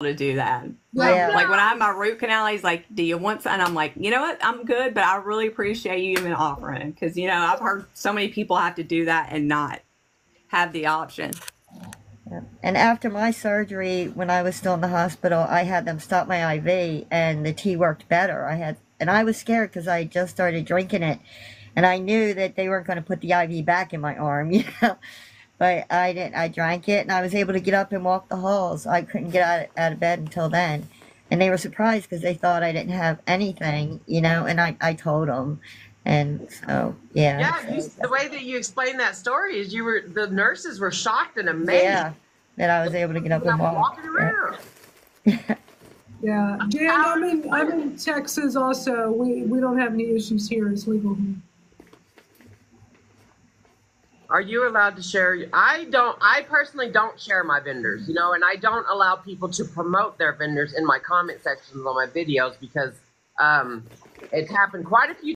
to do that. Yeah. Like when I have my root canal, he's like, "Do you want?" some?" And I'm like, "You know what? I'm good, but I really appreciate you even offering because you know I've heard so many people have to do that and not have the option." And after my surgery, when I was still in the hospital, I had them stop my IV, and the tea worked better. I had, and I was scared because I had just started drinking it, and I knew that they weren't going to put the IV back in my arm, you know. But I didn't. I drank it, and I was able to get up and walk the halls. I couldn't get out, out of bed until then, and they were surprised because they thought I didn't have anything, you know. And I, I told them, and so yeah. Yeah, you, the way that you explained that story is you were the nurses were shocked and amazed. yeah, that I was able to get up I'm and walk. walking around. Yeah, Dan, I'm in, I'm in Texas also. We, we don't have any issues here as legal. Are you allowed to share? I don't. I personally don't share my vendors, you know, and I don't allow people to promote their vendors in my comment sections on my videos because um, it's happened quite a few